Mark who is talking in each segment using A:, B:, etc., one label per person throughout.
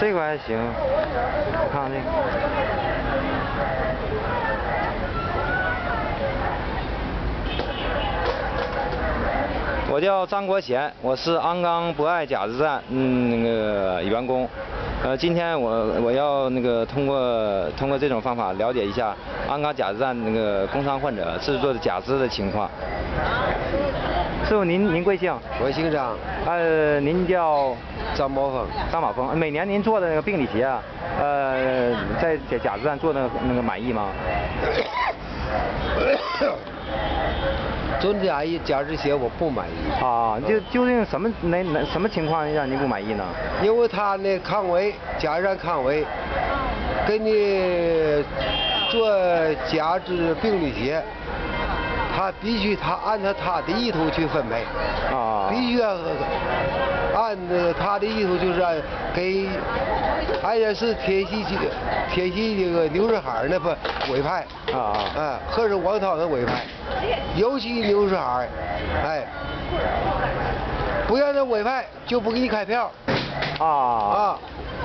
A: 这个还行，我看看这个。我叫张国贤，我是鞍钢博爱甲子站嗯那个员工，呃，今天我我要那个通过通过这种方法了解一下鞍钢甲子站那个工伤患者制作的假肢的情况。师傅您您贵姓？
B: 我姓张，
A: 呃，您叫
B: 张宝峰。
A: 张宝峰。每年您做的那个病理鞋啊，呃，在甲甲子站做的那个满意吗？
B: 做的假一假肢鞋我不满意，
A: 啊，就究竟什么哪哪什么情况让您不满意呢？
B: 因为他那抗围加上抗围，给你做假肢病理鞋，他必须他按照他的意图去分配，
A: 啊，
B: 必须要按他的意图就是按给，而且是铁西铁西这个牛市海那不委派，
A: 啊
B: 啊，或者王涛那委派，尤其牛市海，哎，不让他委派就不给你开票，
A: 啊。
B: 啊，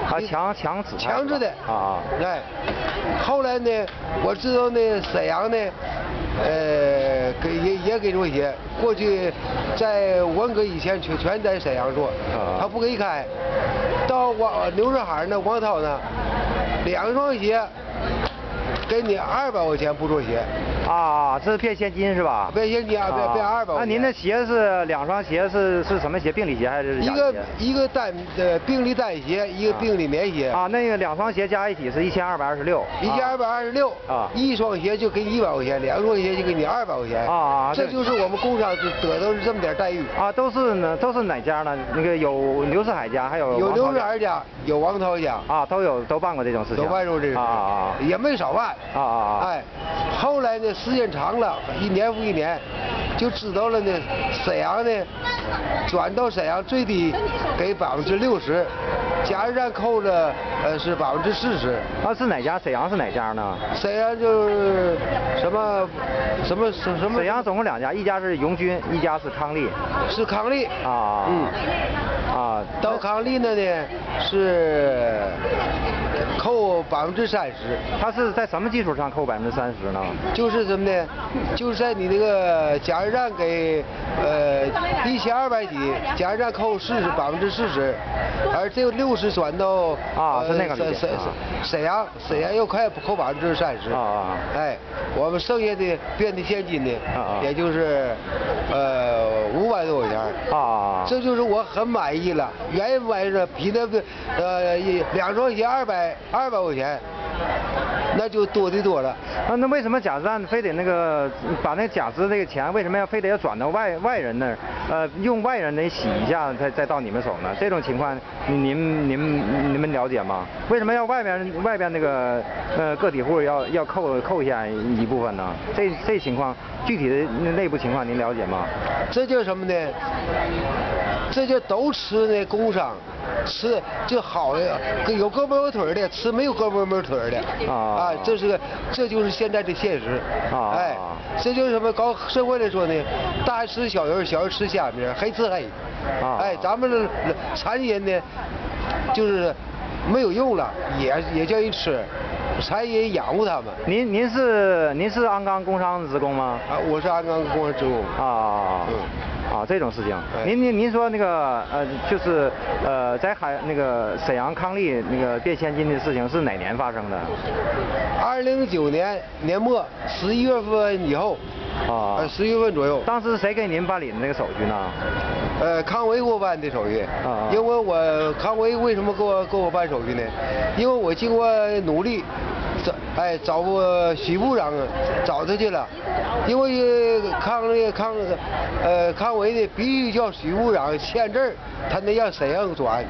A: 他强强制
B: 强制的
A: 啊。
B: 哎，后来呢，我知道呢，沈阳呢，呃，给也也给做鞋，过去在文革以前全全在沈阳做，
A: 啊。
B: 他不给开，到王刘志海那，王涛呢，两双鞋给你二百块钱不做鞋，
A: 啊，这是变现金是吧？
B: 变现金啊变变二百
A: 那您的鞋是两双鞋是是什么鞋？病理鞋还是
B: 一个一个单呃病理单鞋，一个病理棉鞋，
A: 啊，那个两双鞋加一起是一千二百二十六，
B: 一千二百二十六
A: 啊
B: 一双鞋就给你一百块钱，两双鞋就给你二百块钱
A: 啊啊
B: 这就是我们工商得得到的这么点待遇。
A: 啊，都是呢，都是哪家呢？那个有刘四海家，还有
B: 有刘世海家，有王涛家，
A: 啊，都有都办过这种事情，
B: 都办过这种事
A: 啊啊
B: 也没少办。
A: 啊啊啊！
B: 哎，后来呢，时间长了，一年复一年，就知道了呢，沈阳呢，转到沈阳最低给百分之六十，加油站扣了呃是百分之四十。
A: 啊，是哪家？沈阳是哪家呢？
B: 沈阳就是什么什么什什么？
A: 沈阳总共两家，一家是荣军，一家是康利。
B: 是康利。
A: 啊，
B: 嗯。
A: 啊，
B: 到康利那呢是扣百分之三十，
A: 他是在什么基础上扣百分之三十呢？
B: 就是什么呢？就是在你那个加油站给呃一千二百几，加油站扣四十百分之四十，而这个六十转到
A: 啊那个
B: 沈沈
A: 啊
B: 沈阳沈阳又快扣百分之三十。
A: 啊啊
B: 哎，我们剩下的变的现金呢
A: 啊啊，
B: 也就是呃五百多块钱。
A: 啊，
B: 这就是我很满意了。原因满意是比那个呃两双鞋二百二百块钱，那就多的多了。
A: 那那为什么甲子站非得那个把那假肢这个钱为什么要非得要转到外外人那儿？呃，用外人得洗一下再再到你们手呢？这种情况您您您您们了解吗？为什么要外边外边那个呃个体户要要扣扣下一部分呢？这这情况具体的内部情况您了解吗？
B: 这叫什么呢？这就都吃那工伤，吃就好的有胳膊有腿儿的，吃没有胳膊没有腿儿的。
A: 啊
B: 这是个，这就是现在的现实。
A: 啊
B: 哎，这就是什么？搞社会来说呢，大人吃小人，小人吃虾米，黑吃黑。
A: 啊
B: 哎，咱们残疾人呢，就是没有用了，也也叫人吃，残疾人养活他们。
A: 您您是您是鞍钢工商职工吗？
B: 啊，我是鞍钢工伤职工。
A: 啊，
B: 嗯
A: 啊，这种事情，
B: 哎
A: 您您您说那个呃，就是呃，在海那个沈阳康利那个变现金的事情是哪年发生的？
B: 二零一九年年末十一月份以后，
A: 啊
B: 呃，十一月份左右，
A: 当时谁给您办理的那个手续呢？
B: 呃，康维给我办的手续。
A: 啊
B: 因为我康威为什么给我给我办手续呢？因为我经过努力，找哎找过徐部长啊，找他去了。因为康那康呃康维呢，必须叫徐部长签字，他能让沈阳转，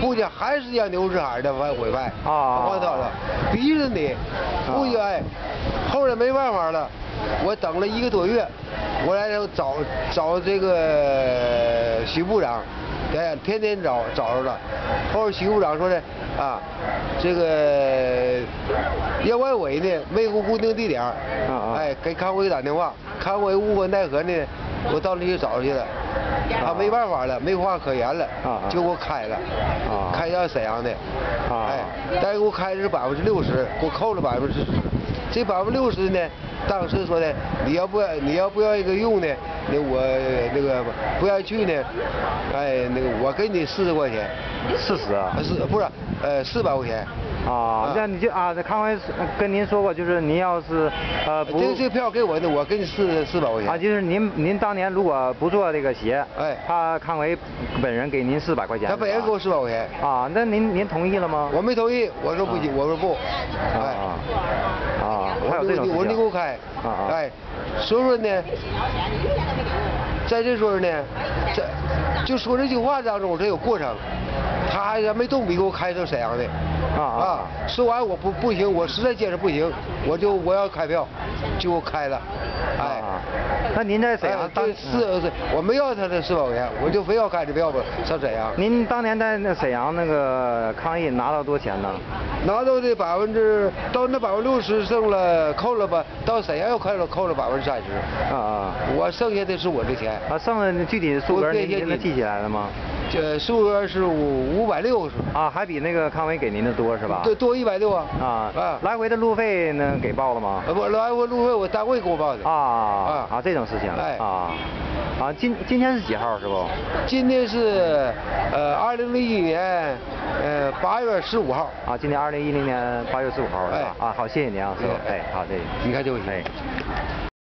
B: 不然还是让刘志海的外委派。
A: 啊
B: 我操了，逼着你，不就哎，后来没办法了，我等了一个多月，我来找找这个徐部长，哎，天天找找着了，后来徐部长说的啊，这个业外围呢没有固定地点哎，给康辉打电话，康辉无可奈何呢，我到那去找去了，他没办法了，没话可言了，就给我开了，
A: 啊。
B: 开到沈阳的，
A: 啊。
B: 哎，但是给我开的是百分之六十，给我扣了百分之十，这百分之六十呢，当时说的你要不你要不要一个用呢，那我那个不愿意去呢，哎，那个我给你四十块钱，
A: 四十啊
B: 呃？是不是？呃，四百块钱。
A: 啊，那你就啊，康辉跟您说过，就是您要是呃不
B: 这这票给我的，我给你四四百块钱。
A: 啊，就是您您当年如果不做这个鞋，
B: 哎
A: 他康维本人给您四百块钱，
B: 他本人给我四百块钱，
A: 啊，那您您同意了吗？
B: 我没同意，我说不行，我说不，
A: 啊
B: 哎，
A: 啊啊，还有这种事情
B: 我说你给我开
A: 啊啊，
B: 哎，所以说呢，在这时候呢，这就说这句话当中，这有过程，他还没动笔给我开到沈阳的，
A: 啊啊啊
B: 说完我不不行，我实在坚持不行，我就我要开票，就给我开了，哎。
A: 啊，那您在沈阳
B: 哎
A: 当
B: 这四，是我没要他的四百块钱，我就非要开这票吧，上沈阳。
A: 您当年在那沈阳那个抗议拿到多少钱呢？
B: 拿到的百分之到那百分之六十剩了扣了吧，到沈阳又开了扣了百分之三十，
A: 啊啊
B: 我剩下的是我的钱，
A: 啊，剩下的具体的数额
B: 这些你
A: 您您能记起来了吗？
B: 这数额是五五百六十，
A: 啊，还比那个康威给您的多是吧？
B: 对多一百六啊，
A: 啊
B: 啊，
A: 来回的路费呢给报了吗？
B: 呃不来回路费我单位给我报的，
A: 啊啊啊这种事情
B: 哎
A: 啊啊今今天是几号是不？
B: 今天是呃二零零一年呃八月十五号，
A: 啊，今天二零一零年八月十五号是吧？
B: 哎
A: 啊，好，谢谢您啊，师傅，
B: 哎
A: 哎，好，这，
B: 你看这位
A: 哎。